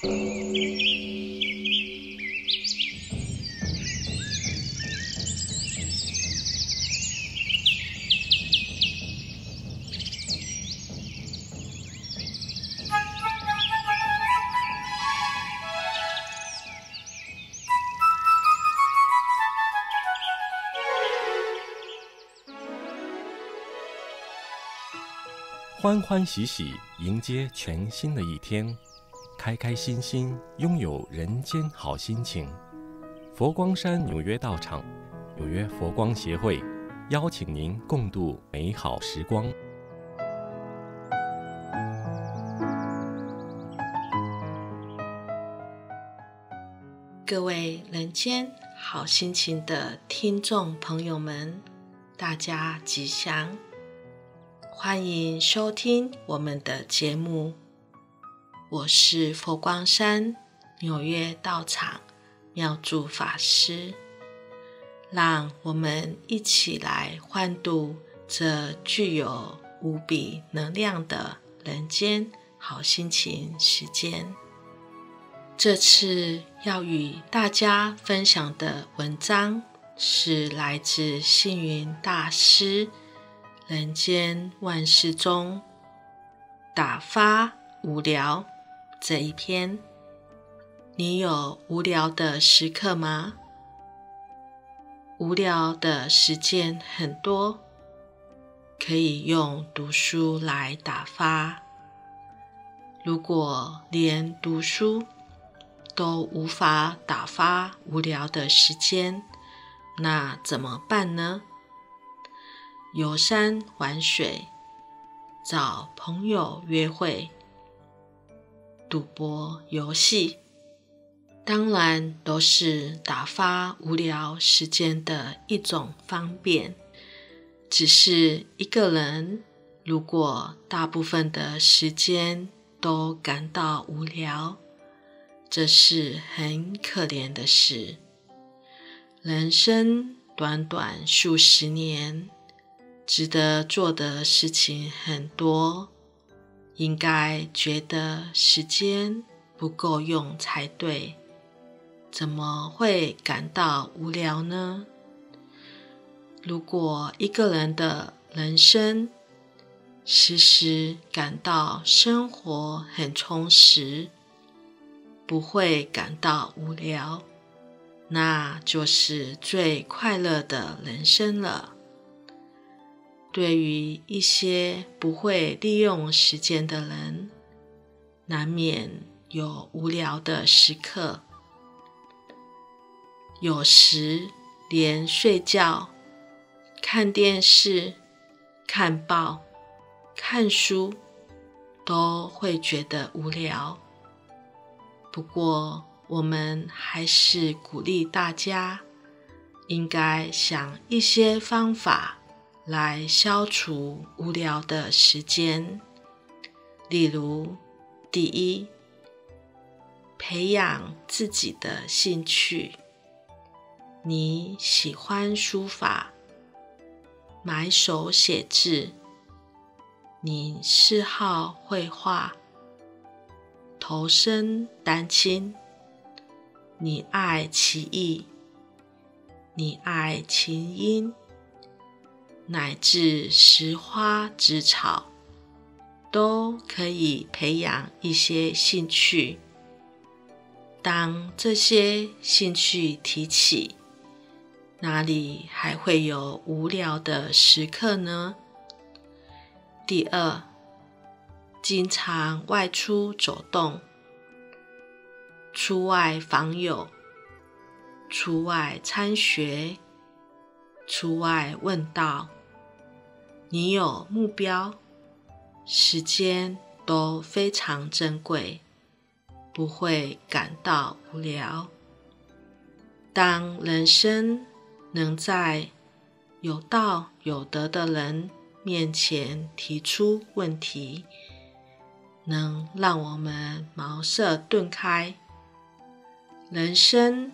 欢欢喜喜迎接全新的一天，开开心心拥有人间好心情。佛光山纽约道场，纽约佛光协会邀请您共度美好时光。各位人间好心情的听众朋友们，大家吉祥！欢迎收听我们的节目，我是佛光山纽约道场妙住法师，让我们一起来欢度这具有无比能量的人间好心情时间。这次要与大家分享的文章是来自星云大师。人间万事中，打发无聊这一篇，你有无聊的时刻吗？无聊的时间很多，可以用读书来打发。如果连读书都无法打发无聊的时间，那怎么办呢？游山玩水，找朋友约会，赌博游戏，当然都是打发无聊时间的一种方便。只是一个人，如果大部分的时间都感到无聊，这是很可怜的事。人生短短数十年。值得做的事情很多，应该觉得时间不够用才对，怎么会感到无聊呢？如果一个人的人生时时感到生活很充实，不会感到无聊，那就是最快乐的人生了。对于一些不会利用时间的人，难免有无聊的时刻，有时连睡觉、看电视、看报、看书都会觉得无聊。不过，我们还是鼓励大家，应该想一些方法。来消除无聊的时间，例如，第一，培养自己的兴趣。你喜欢书法，买手写字；你嗜好绘画，投身丹青；你爱棋艺，你爱琴音。乃至拾花植草，都可以培养一些兴趣。当这些兴趣提起，哪里还会有无聊的时刻呢？第二，经常外出走动，出外访友，出外参学，出外问道。你有目标，时间都非常珍贵，不会感到无聊。当人生能在有道有德的人面前提出问题，能让我们茅塞顿开；人生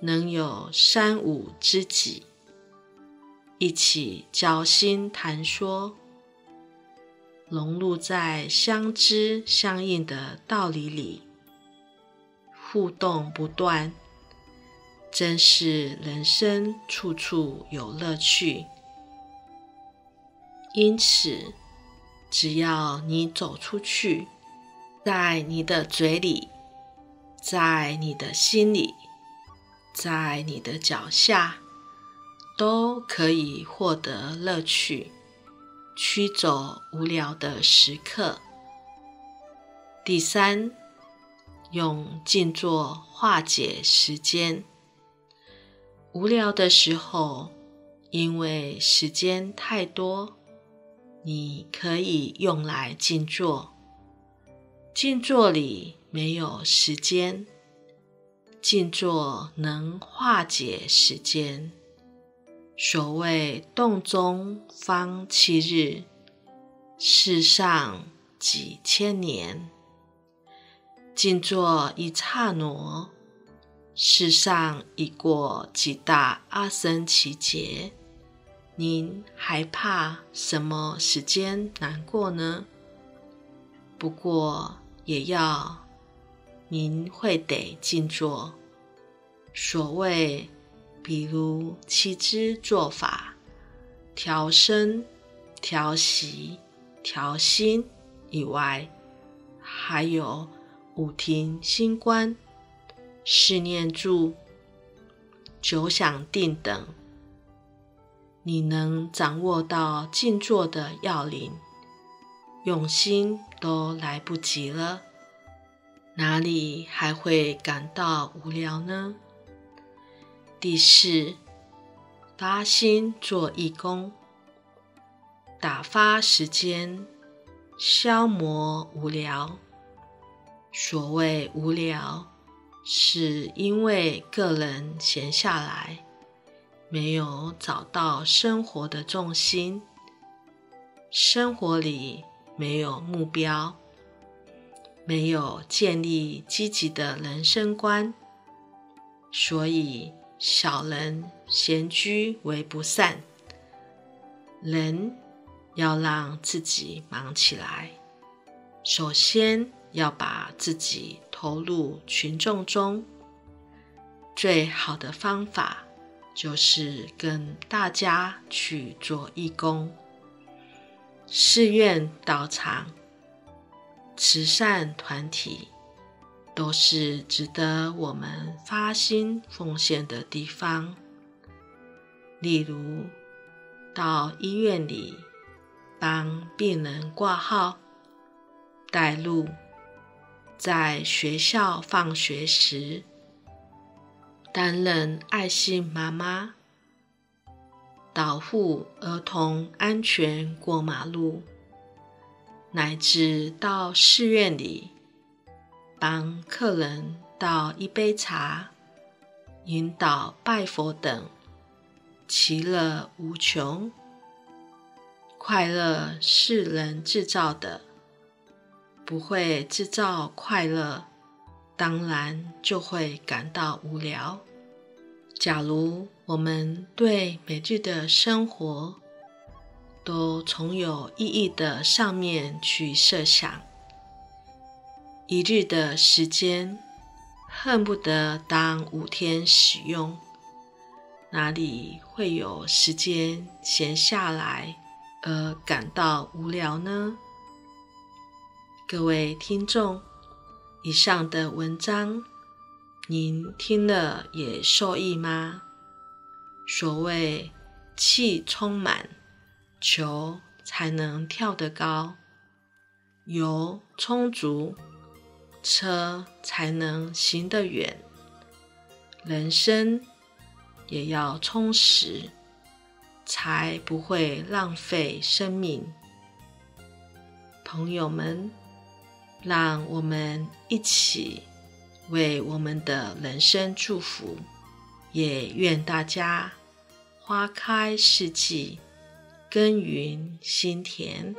能有三五知己。一起交心谈说，融入在相知相应的道理里，互动不断，真是人生处处有乐趣。因此，只要你走出去，在你的嘴里，在你的心里，在你的脚下，都可以获得乐趣，驱走无聊的时刻。第三，用静坐化解时间。无聊的时候，因为时间太多，你可以用来静坐。静坐里没有时间，静坐能化解时间。所谓洞中方七日，世上几千年。静坐一刹那，世上已过几大阿僧祇劫。您还怕什么时间难过呢？不过也要您会得静坐。所谓，比如七支做法：调身、调息、调心以外，还有。五停心观、四念住、九想定等，你能掌握到静坐的要领，用心都来不及了，哪里还会感到无聊呢？第四，发心做义工，打发时间，消磨无聊。所谓无聊，是因为个人闲下来，没有找到生活的重心，生活里没有目标，没有建立积极的人生观，所以小人闲居为不善。人要让自己忙起来，首先。要把自己投入群众中，最好的方法就是跟大家去做义工。寺院、道场、慈善团体都是值得我们发心奉献的地方。例如，到医院里帮病人挂号、带路。在学校放学时，担任爱心妈妈，保护儿童安全过马路，乃至到寺院里帮客人倒一杯茶、引导拜佛等，其乐无穷。快乐是人制造的。不会制造快乐，当然就会感到无聊。假如我们对每日的生活都从有意义的上面去设想，一日的时间恨不得当五天使用，哪里会有时间闲下来而感到无聊呢？各位听众，以上的文章您听了也受益吗？所谓气充满，球才能跳得高；油充足，车才能行得远。人生也要充实，才不会浪费生命。朋友们。让我们一起为我们的人生祝福，也愿大家花开四季，耕耘心田。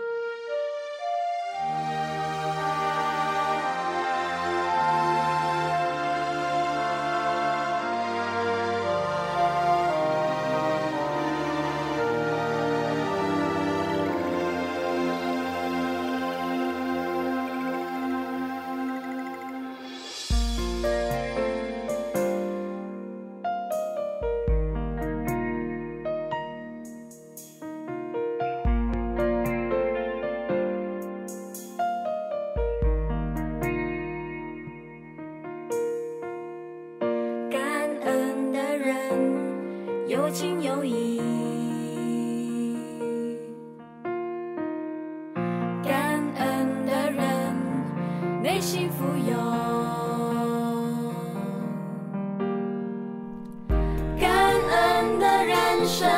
深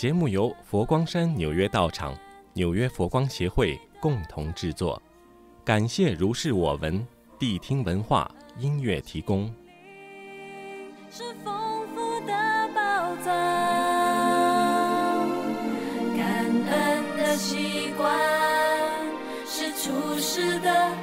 节目由佛光山纽约道场、纽约佛光协会共同制作，感谢如是我闻谛听文化音乐提供。是丰富的宝藏，感恩的习惯是处世的。